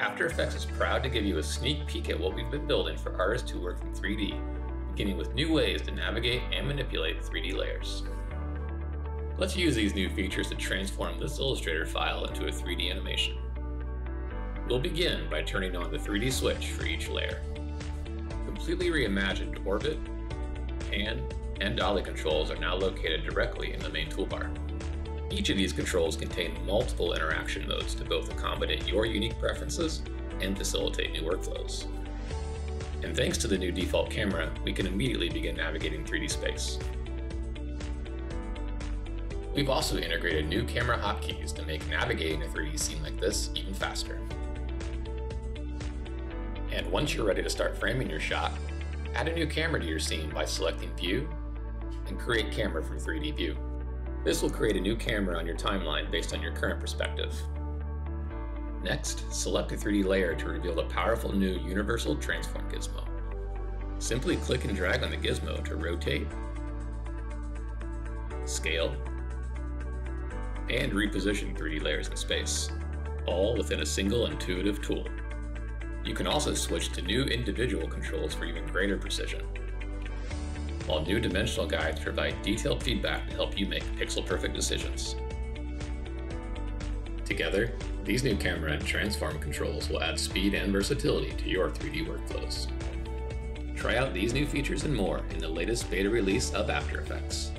After Effects is proud to give you a sneak peek at what we've been building for artists who work in 3D, beginning with new ways to navigate and manipulate 3D layers. Let's use these new features to transform this Illustrator file into a 3D animation. We'll begin by turning on the 3D switch for each layer. Completely reimagined orbit, pan, and dolly controls are now located directly in the main toolbar. Each of these controls contain multiple interaction modes to both accommodate your unique preferences and facilitate new workflows. And thanks to the new default camera, we can immediately begin navigating 3D space. We've also integrated new camera hotkeys to make navigating a 3D scene like this even faster. And once you're ready to start framing your shot, add a new camera to your scene by selecting View and Create Camera from 3D View. This will create a new camera on your timeline based on your current perspective. Next, select a 3D layer to reveal the powerful new Universal Transform gizmo. Simply click and drag on the gizmo to rotate, scale, and reposition 3D layers in space, all within a single intuitive tool. You can also switch to new individual controls for even greater precision while new dimensional guides provide detailed feedback to help you make pixel perfect decisions. Together, these new camera and transform controls will add speed and versatility to your 3D workflows. Try out these new features and more in the latest beta release of After Effects.